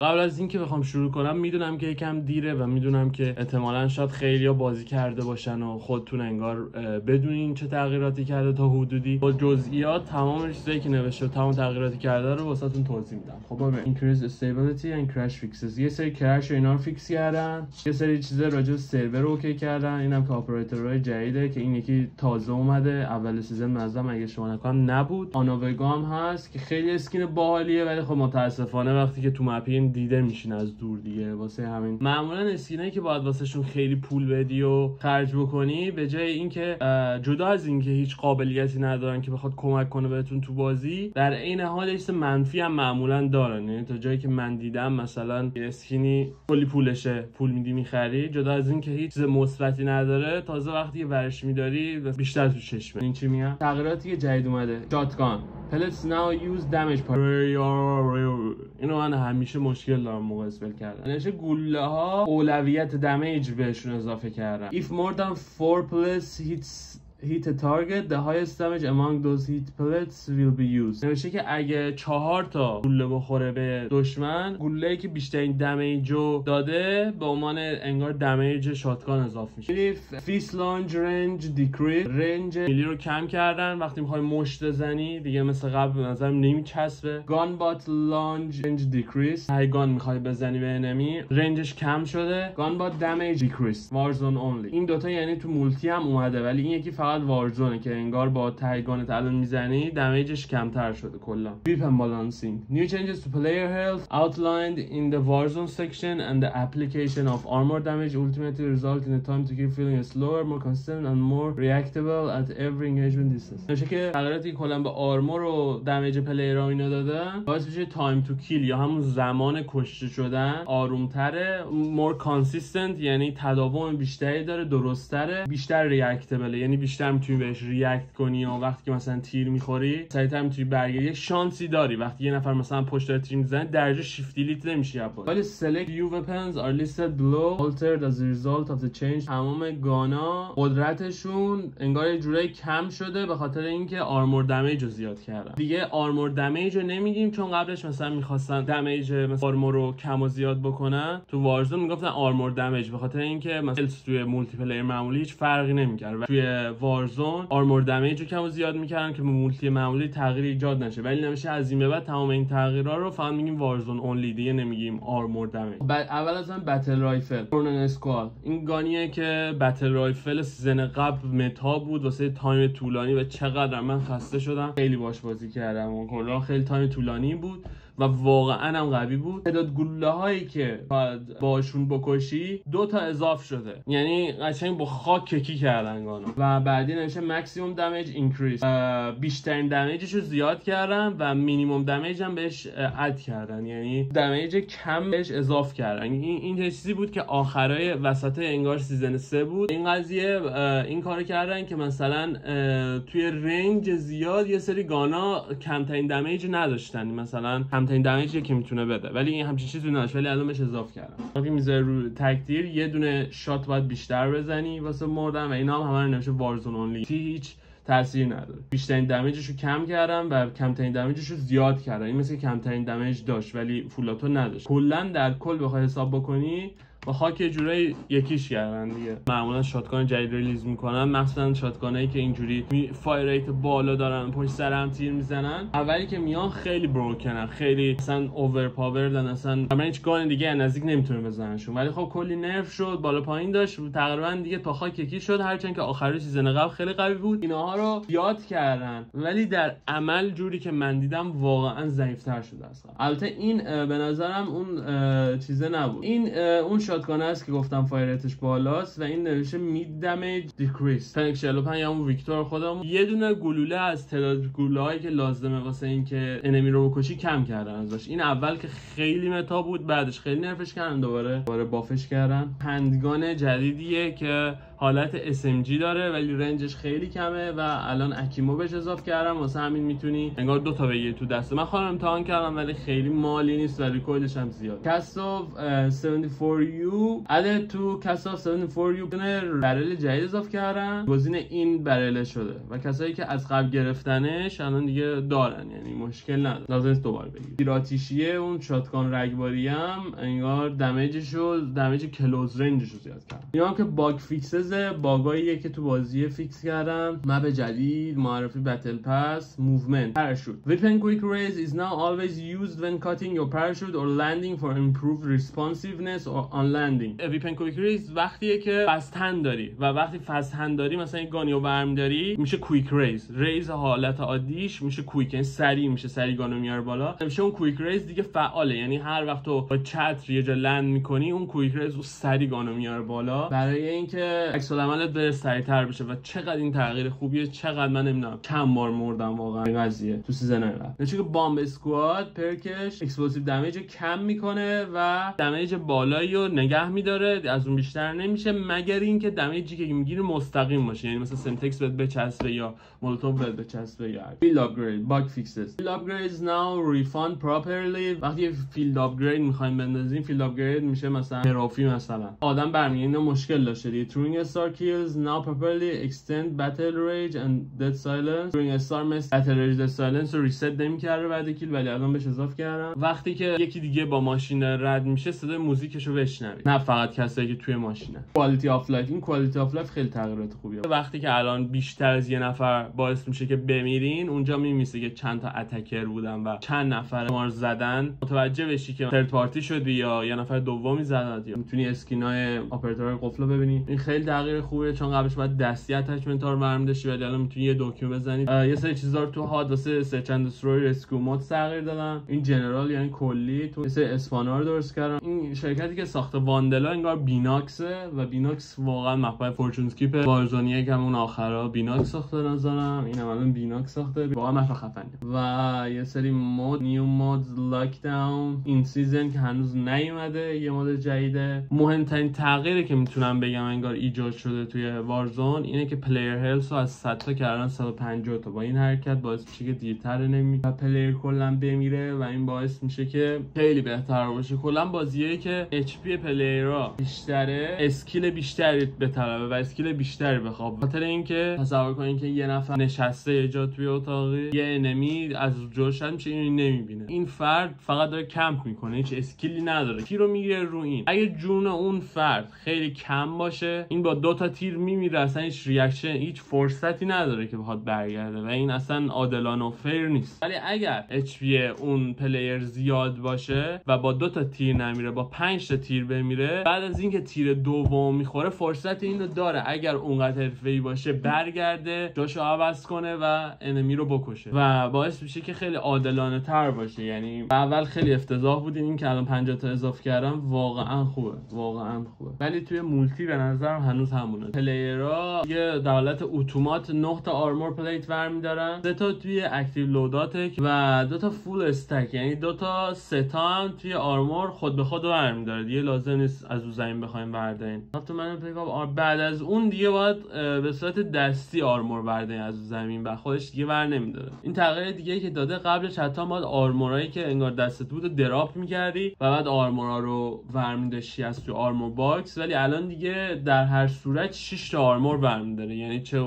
قبل از اینکه بخوام شروع کنم می‌دونم که یکم دیره و می‌دونم که احتمالا شاید خیلی بازی کرده باشن و خودتون انگار بدونین چه تغییراتی کرده تا حدودی. با جزئیات تمام چیزایی که نوشته و تمام تغییراتی کرده رو واسهتون توضیح میدم. خب ببین. Increase stability and crash fixes. یه سری crash اینا رو fix کردن. یه سری چیزا راجع به server okay کردن. اینم که اپراتورهای جدیده که این یکی تازه اومده. اول season مزدم اگه شما نکنم نبود. آناوگا هم هست که خیلی skin باحالیه ولی خب متاسفانه وقتی که تو مپین دیده میشین از دور دیگه واسه همین. معمولا اسکینایی که باید واسهشون خیلی پول بدی و خرج بکنی به جای اینکه جدا از اینکه هیچ قابلیتی ندارن که بخواد کمک کنه بهتون تو بازی در عین حال یه منفی هم معمولا دارن. یعنی تا جایی که من دیدم مثلا اسکینی کلی پولشه پول میدی می‌خری. جدا از اینکه هیچ چیز مثبتی نداره تازه وقتی ورش میداری بیشتر تو چشمه. این چی میگم؟ تغییراتی که جدید اومده. شاتگان pellets now use damage اینو من همیشه مشکل دارم موقع spell کردن. نوشته گوله ها اولویت damage بهشون اضافه کردم if more than 4 pellets hits hit a target the highest damage among those hit pellets will be used. نوشته که اگه چهار تا گوله بخوره به دشمن گوله که بیشترین damage رو داده به عنوان انگار دمیج shotgun اضافه میشه. fists lunge range decrease range melee رو کم کردن وقتی می‌خوای مشت بزنی دیگه مثل قبل به نظرم نمیچسبه. gun butt lunge range decrease های gun می‌خوای بزنی به enemy range ش کم شده. gun butt damage decrease Warzone only این دوتا یعنی تو multi هم اومده ولی این یکی فقط وارزونه که انگار با ته gun ت الان می‌زنی damage ش کمتر شده کلا and balancing new changes to player health outlined in the warzone section and the application of armor damage ultimately result in a time to kill feeling slower more consistent and more reactable at every engagement distance نوشته که تغییراتی کلا به armor و damage player اینا دادن باعث میشه time to kill یا همون زمان کشته شدن آروم‌تره more consistent یعنی تداوم بیشتری داره درست‌تره بیشتر reactable یعنی بیشتر بیشتر می‌تونی بهش react کنی و وقتی که مثلا تیر می‌خوری سریع‌تر می‌تونی برگردی. یه شانسی داری وقتی یه نفر مثلا پشت داره تیر می‌زنه درجا شیفت دیلیت نمیشه یا ولی select few weapons are listed below. Altered as a result of the تمام gun ا قدرتشون انگار یه جورایی کم شده به خاطر اینکه armor damage رو زیاد کردن. دیگه armor damage رو نمیگیم چون قبلش مثلا می‌خواستن damage مثلا armor رو کم و زیاد بکنن. تو وارزون می‌گفتن armor damage به خاطر اینکه مثلا توی multiplayer معمولی هیچ فرقی نمی‌کرد. توی وارزون armor damage رو کم و زیاد می‌کردن که multi معمولی تغییر ایجاد نشه. ولی نوشته از این به بعد تمام این تغییرها رو فقط میگیم Warzone only دیگه نمیگیم armor damage اول از هم battle rifle Cronen Squall این gun یه که battle rifle season قبل meta بود واسه time طولانی و چقدر من خسته شدم. خیلی باش بازی کردم. و کلا خیلی time طولانی بود. و واقعا هم قوی بود. تعداد گلوله هایی که باید باشون بکشی دو تا اضافه شده. یعنی قشنگ با خاک یکی کردن gun و و بعدی نوشته maximum damage increase بیشترین damage ش رو زیاد کردن و minimum damage هم بهش add کردن. یعنی damage کم بهش اضاف کردن. این این چیزی بود که آخرای وسط انگار season سه بود. این قضیه این کارو کردن که مثلا توی range زیاد یه سری gun ا کمترین damage نداشتن. مثلا کمترین damage ی که می‌تونه بده. ولی این همچین چیزی نداشت. ولی الان بهش اضافه کردم. وقتی می‌ذاره رو تک‌تیر یه دونه shot باید بیشتر بزنی واسه مردن و اینا هم همه نوشته Warzone only هیچ تاثیر نداره. بیشترین damage ش رو کم کردم و کمترین damage ش رو زیاد کردم. این مثل کمترین damage داشت ولی فولاتو نداشت. کلا در کل بخوای حساب بکنی با خاک جورایی یکیش کردن دیگه. معمولا shotgun جدید release می‌کنن. مثلا shotgun ایی که اینجوری fire rate بالا دارن پشت سر هم تیر می‌زنن. اولی که میان خیلی broken ن خیلی مثلا overpower اصلا اصلا هیچ gun دیگه نزدیک نمی‌تونه بزننشون. ولی خب کلی nerf شد بالا پایین داشت. تقریبا دیگه با خاک یکی شد. هرچند که آخر season قبل خیلی قوی بود. اینها رو یاد کردن. ولی در عمل جوری که من دیدم واقعا ضعیف‌تر شده اصلا البته این به نظرم اون چیزه نبود. این اون shotgun است که گفتم fire rate ش بالاست و این نوشته mid damage decrease Fennec 45 یا اون ویکتور خودم یه دونه گلوله از تعداد گلوله هایی که لازمه واسه اینکه enemy رو بکشی کم کردن ازش. این اول که خیلی meta بود بعدش خیلی nerf ش کردن دوباره دوباره buff ش کردن. handgun جدیدیه که حالت SMG داره ولی range ش خیلی کمه و الان akimbo بهش اضافه کردم. واسه همین می‌تونی انگار دو تا بگیری تو دسته من خودم امتحان کردم ولی خیلی مالی نیست و recoil ش هم زیاد. کاستوف 74U added تو کاستوف 74U barrel جدید اضافه کردم گزینه این barrel ه شده و کسایی که از قبل گرفتنش الان دیگه دارن یعنی مشکل نداره. لازم است دوباره بگیرید تیراتیشیه اون shotgun رگباری هم انگار damage ش رو damage close range ش رو زیاد کرد یا که bug fixes bug اییه که تو بازی fix کردم map جدید معرفی battle pass movement parachute weapon quick raise is now always used when cutting your parachute or landing for improved or on landing. weapon quick raise وقتیه که fast hands داری و وقتی fast hands داری مثلا یک gun یو برم داری میشه quick raise. raise حالت عادیش میشه quick یعنی سری میشه سری gun و میاره بالا. میشه اون quick raise دیگه فعاله یعنی هر وقت تو با چتر یه جا land می‌کنی اون quick raise اون سری gun و میاره بالا. برای اینکه عکس العملت بره سریع‌تر بشه و چقدر این تغییر خوبیه چقدر من نمی‌دونم چند بار مردم واقعا. این قضیه تو season قبل. چون که bomb squad perk ش explosive damage کم می‌کنه و damage بالایی رو نگه میداره از اون بیشتر نمیشه مگر اینکه damage ی که می‌گیره مستقیم باشه. یعنی مثلا semtex بهت بچسبه یا مولوتوف بهت بچسبه یا field upgrade bug fixes field upgrades now refund properly وقتی field upgrade می‌خوایم بندازیم field upgrade میشه مثلا trophy مثلا. آدم برمیگه اینو مشکل داشته دیگه. throwing star kills now properly extend battle rage and dead silence throwing star مثل battle rage dead silence رو reset نمی‌کرده بعد kill ولی الان بهش اضافه کردم. وقتی که یکی دیگه با ماشین رد میشه صدای موزیکشو بشنوی نه فقط کسایی که توی ماشینه quality of life این quality of life خیلی تغییرات خوبیه. وقتی که الان بیشتر از یه نفر باعث میشه که بمیرین اونجا میمیسه که چند تا attacker بودن و چند نفر ما زدن. متوجه بشی که third party شدی یا یه نفر دومی زدن. یا می‌تونی skin ای operator قفل ببینی. این خیلی تغییر خوبه چون قبلش باید دستی attachment ها رو داشتی ولی الان می‌تونی یه دکمه بزنی. یه سری چیزا رو تو HUD واسه search and rescue mode تغییر دادم in general یعنی کلی تو سری اسپانر درست کردم این شرکتی که ساخته Vondel انگار Beenox ه و Beenox واقعا مقبره. Fortune's Keep Warzone ی که اون آخرا Beenox ساخته نظرم. این الان Beenox ساخته. واقعا map خفنه. و یه سری mode new mode lockdown این season که هنوز نیومده یه mode جدیده. مهمترین تغییری که می‌تونم بگم انگار ایجاد شده توی Warzone اینه که player health رو از 100 تا کردن 150 تا با این حرکت باعث میشه که دیرتر enemy و player کلا بمیره و این باعث میشه که خیلی بهتر باشه. کلا بازیه که HP player ها بیشتره skill بیشتری بطلبه و skill بیشتری بخواد خاطر اینکه تصور کنین که یه نفر نشسته یه جا توی اتاقی یه enemy از جلوش میشه اینو نمی‌بینه. این فرد فقط داره کمپ می‌کنه هیچ skill ی نداره. تیر رو می‌گیره رو این؟ اگه جون اون فرد خیلی کم باشه این با دو تا تیر میمیره اصلا هیچ reaction هیچ فرصتی نداره که بخواد برگرده و این اصلا عادلانه و fair نیست. ولی اگر H اون player زیاد باشه و با دو تا تیر نمیره با پنج تا تیر بمیره بعد از اینکه تیر دوم می‌خوره فرصت اینو داره. اگر اونقدر حرفه‌ای باشه برگرده جاشو عوض کنه و enemy رو بکشه. و باعث میشه که خیلی عادلانه تر باشه. یعنی اول خیلی افتضاح بود این که الان 50 تا اضافه کردم واقعا خوبه. واقعا خوبه. ولی توی multi به نظر هنوز همونه. player ها یه default اتومات 9 تا armor plate ورمی دارن سه تا توی active loadout و دو تا full stack. یعنی دو تا سه هم توی armor خود به خود ورمی داره دیگه لازم نیست از اون زمین بخوایم بردارین تو من بعد از اون دیگه باید به صورت دستی armor بردارین از زمین و خودش دیگه ور نمیداره. این تغییر دیگه که داده قبلش حتی ما armor ایی که انگار دستت بود drop می‌کردی و بعد armor ا رو ورمی داشتی از توی armor box. ولی الان دیگه در هر صورت 6 تا armor ورمی داره یعنی چه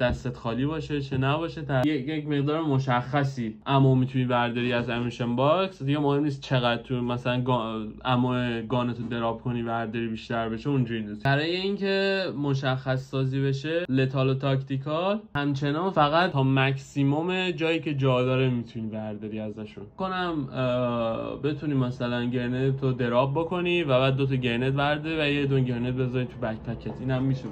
دستت خالی باشه چه نباشه تا یک مقدار مشخصی ammo می‌تونی برداری از munition box. دیگه مهم نیست چقدر تو مثلا گا... ammo gun تو drop کنی برداری بیشتر بشه اونجوری نیست. برای اینکه مشخص سازی بشه lethal و tactical همچنان فقط تا مکسیموم جایی که جا داره می‌تونی برداری ازشون. کنم بتونی مثلا grenade drop بکنی و بعد دو تا grenade برده و یه دون grenade بذاری تو backpack ت اینم میشه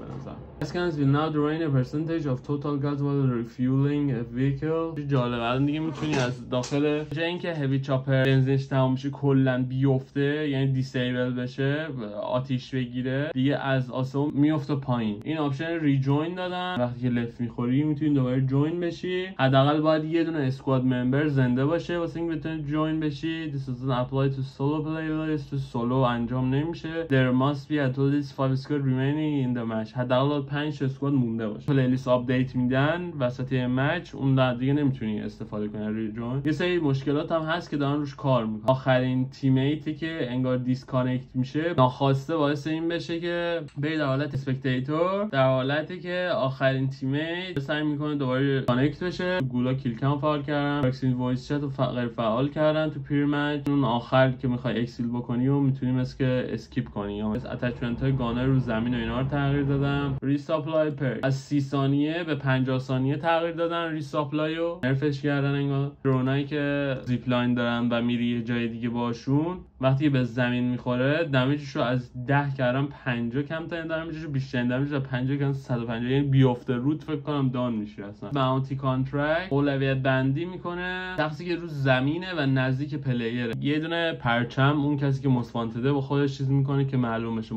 Gas cans will now drain a percentage of total gas while refueling a vehicle. جالب الان دیگه می‌تونی از داخل جای اینکه heavy chopper بنزینش تمام بشه کلا بیفته یعنی disable بشه آتیش بگیره دیگه از آسمون میفته پایین. این option rejoin دادن. وقتی که left می‌خوری می‌تونی دوباره join بشی. حداقل باید یه دونه squad member زنده باشه. واسه اینکه بتونی join بشی this doesn't apply to solo players تو سولو انجام نمیشه. There must be at least 5 squad remaining in the match. حداقل 5 squad مونده باشه. playlist update میدن وسط match اون دیگه نمی‌تونی استفاده کنی ریجوین یه سری مشکلات هم هست که دارن روش کار می‌کنن. آخرین تیمیتی که انگار دیسکانکت میشه ناخواسته باعث این بشه که به در حالت اسپکتیتور در حالتی که آخرین تیمیت سعی می‌کنه دوباره کانکت بشه. گولا کیل کم فعال کردن واکسین وایس چت رو غیر فعال کردن تو پیر مچ اون آخر که می‌خوای اکسیل بکنی و می‌تونی مثل که اسکیپ کنی. یا اتچمنت های گانر رو زمین و اینا رو تغییر دادن. ریساپلای پر از 30 ثانیه به 50 ثانیه تغییر دادن ریساپلای رو. نرفش کردن انگار درونایی که زیپ لاین دارن و میری یه جای دیگه باشون. وقتی به زمین می‌خوره دمیجش رو از 10 کردم 50 کم ترین دمیجش رو بیشترین دمیج از 50 کردم 150 یعنی بیافته رود فکر کنم دان میشه اصلا. باونتی کانترکت اولویت بندی می‌کنه. شخصی که رو زمینه و نزدیک پلیره. یه دونه پرچم اون کسی که مسوانتده با خودش چیز می‌کنه که معلوم بشه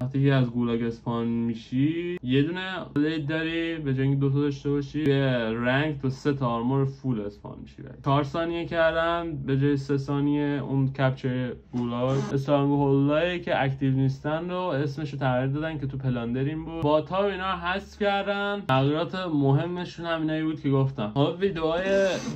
وقتی که از گولاگ اسپان میشی یه دونه پلید داری به جای دو تا داشته باشی به رنگ تو سه تا آرمور فول اسپان میشی. 4 ثانیه کردن به جای 3 ثانیه اون کپچر گولاگ stronghold ای که active نیستن رو اسمش رو تغییر دادن که تو Plunder این بود. با تا اینا حذف کردن. تغییرات مهمشون هم اینایی بود که گفتم. حالا ویدیوهای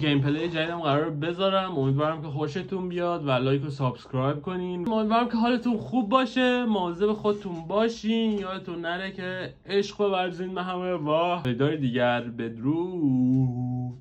gameplay جدیدم قرار بذارم. امیدوارم که خوشتون بیاد و like و subscribe کنین. امیدوارم که حالتون خوب باشه. مواظب خودتون باشین. یادتون نره که عشق ورزین به همه واه دیگر. بدرود.